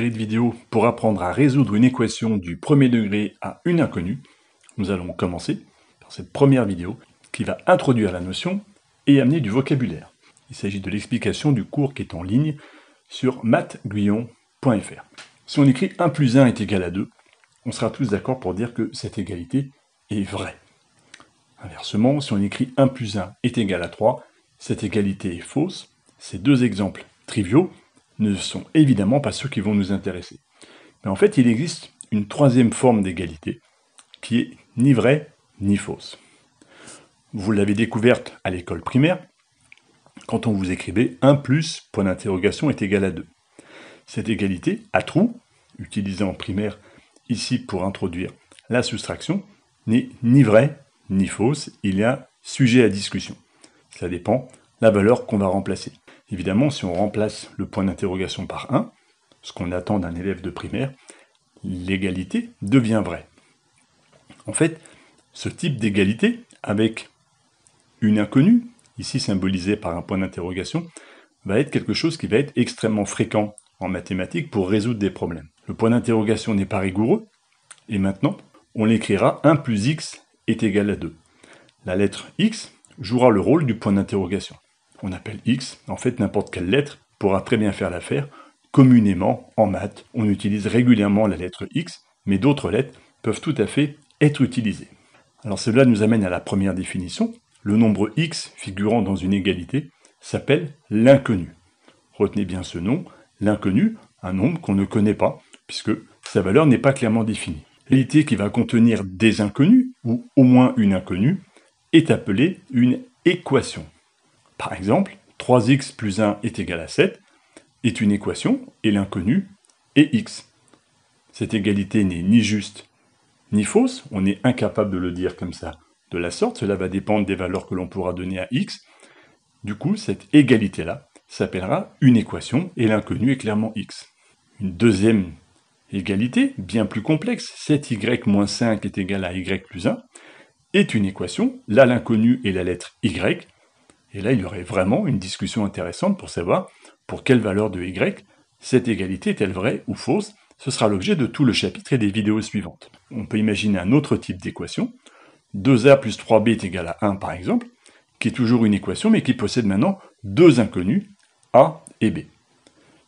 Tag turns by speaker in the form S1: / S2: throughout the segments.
S1: de vidéos pour apprendre à résoudre une équation du premier degré à une inconnue. Nous allons commencer par cette première vidéo qui va introduire la notion et amener du vocabulaire. Il s'agit de l'explication du cours qui est en ligne sur mathguillon.fr. Si on écrit 1 plus 1 est égal à 2, on sera tous d'accord pour dire que cette égalité est vraie. Inversement, si on écrit 1 plus 1 est égal à 3, cette égalité est fausse. Ces deux exemples triviaux ne sont évidemment pas ceux qui vont nous intéresser. Mais en fait, il existe une troisième forme d'égalité qui est ni vraie ni fausse. Vous l'avez découverte à l'école primaire quand on vous écrivait 1 plus point d'interrogation est égal à 2. Cette égalité à trou, utilisée en primaire ici pour introduire la soustraction, n'est ni vraie ni fausse, il y a sujet à discussion. Ça dépend la valeur qu'on va remplacer. Évidemment, si on remplace le point d'interrogation par 1, ce qu'on attend d'un élève de primaire, l'égalité devient vraie. En fait, ce type d'égalité, avec une inconnue, ici symbolisée par un point d'interrogation, va être quelque chose qui va être extrêmement fréquent en mathématiques pour résoudre des problèmes. Le point d'interrogation n'est pas rigoureux, et maintenant, on l'écrira 1 plus x est égal à 2. La lettre x jouera le rôle du point d'interrogation on appelle X, en fait n'importe quelle lettre pourra très bien faire l'affaire. Communément, en maths, on utilise régulièrement la lettre X, mais d'autres lettres peuvent tout à fait être utilisées. Alors cela nous amène à la première définition. Le nombre X figurant dans une égalité s'appelle l'inconnu. Retenez bien ce nom, l'inconnu, un nombre qu'on ne connaît pas, puisque sa valeur n'est pas clairement définie. L'égalité qui va contenir des inconnus, ou au moins une inconnue, est appelée une équation. Par exemple, 3x plus 1 est égal à 7 est une équation et l'inconnu est x. Cette égalité n'est ni juste ni fausse, on est incapable de le dire comme ça de la sorte, cela va dépendre des valeurs que l'on pourra donner à x. Du coup, cette égalité-là s'appellera une équation et l'inconnu est clairement x. Une deuxième égalité, bien plus complexe, 7y moins 5 est égal à y plus 1, est une équation, là l'inconnu est la lettre y, et là, il y aurait vraiment une discussion intéressante pour savoir pour quelle valeur de y cette égalité est-elle vraie ou fausse. Ce sera l'objet de tout le chapitre et des vidéos suivantes. On peut imaginer un autre type d'équation. 2a plus 3b est égal à 1 par exemple, qui est toujours une équation mais qui possède maintenant deux inconnus, a et b.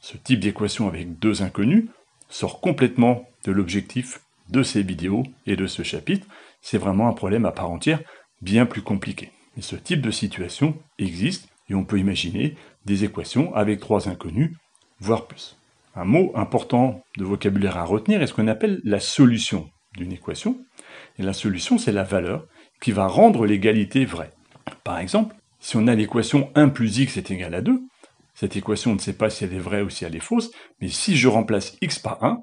S1: Ce type d'équation avec deux inconnus sort complètement de l'objectif de ces vidéos et de ce chapitre. C'est vraiment un problème à part entière, bien plus compliqué. Et ce type de situation existe et on peut imaginer des équations avec trois inconnus, voire plus. Un mot important de vocabulaire à retenir est ce qu'on appelle la solution d'une équation. Et la solution, c'est la valeur qui va rendre l'égalité vraie. Par exemple, si on a l'équation 1 plus x est égal à 2, cette équation, on ne sait pas si elle est vraie ou si elle est fausse, mais si je remplace x par 1,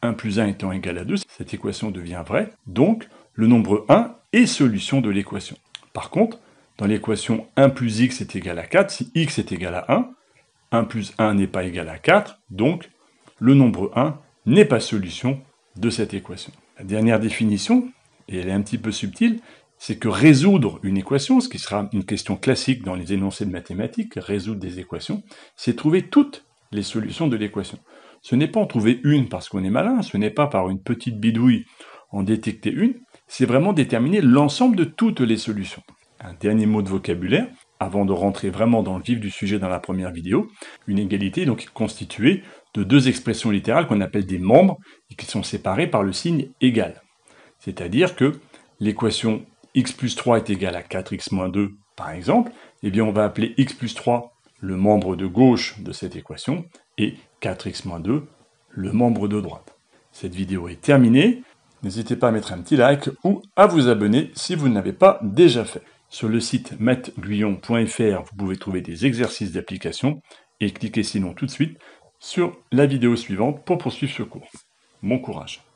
S1: 1 plus 1 étant égal à 2, cette équation devient vraie, donc le nombre 1 est solution de l'équation. Par contre, dans l'équation 1 plus x est égal à 4, si x est égal à 1, 1 plus 1 n'est pas égal à 4, donc le nombre 1 n'est pas solution de cette équation. La dernière définition, et elle est un petit peu subtile, c'est que résoudre une équation, ce qui sera une question classique dans les énoncés de mathématiques, résoudre des équations, c'est trouver toutes les solutions de l'équation. Ce n'est pas en trouver une parce qu'on est malin, ce n'est pas par une petite bidouille en détecter une, c'est vraiment déterminer l'ensemble de toutes les solutions. Un dernier mot de vocabulaire, avant de rentrer vraiment dans le vif du sujet dans la première vidéo. Une égalité est donc constituée de deux expressions littérales qu'on appelle des membres et qui sont séparés par le signe égal. C'est-à-dire que l'équation x plus 3 est égale à 4x moins 2, par exemple, eh bien on va appeler x plus 3 le membre de gauche de cette équation et 4x moins 2 le membre de droite. Cette vidéo est terminée. N'hésitez pas à mettre un petit like ou à vous abonner si vous ne l'avez pas déjà fait. Sur le site mathguyon.fr, vous pouvez trouver des exercices d'application et cliquez sinon tout de suite sur la vidéo suivante pour poursuivre ce cours. Bon courage